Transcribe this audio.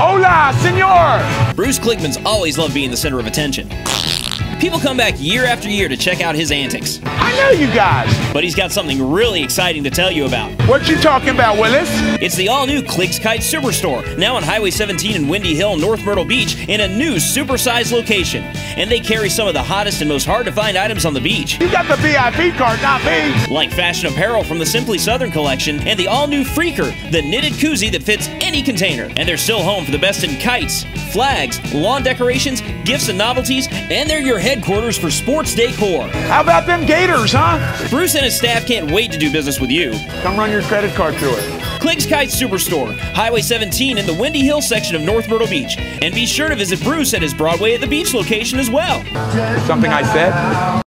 Hola, senor! Bruce Kligman's always loved being the center of attention. People come back year after year to check out his antics. I know you guys. But he's got something really exciting to tell you about. What you talking about, Willis? It's the all-new Kligs Kite Superstore, now on Highway 17 in Windy Hill, North Myrtle Beach, in a new supersized location. And they carry some of the hottest and most hard-to-find items on the beach. You got the VIP card, not me. Like fashion apparel from the Simply Southern collection and the all-new Freaker, the knitted koozie that fits any container. And they're still home for the best in kites, flags, lawn decorations, gifts and novelties, and they're your headquarters for sports decor. How about them Gators, huh? Bruce and his staff can't wait to do business with you. Come run your credit card through it. Kligs Kite Superstore, Highway 17 in the Windy Hill section of North Myrtle Beach. And be sure to visit Bruce at his Broadway at the Beach location as well. Something I said?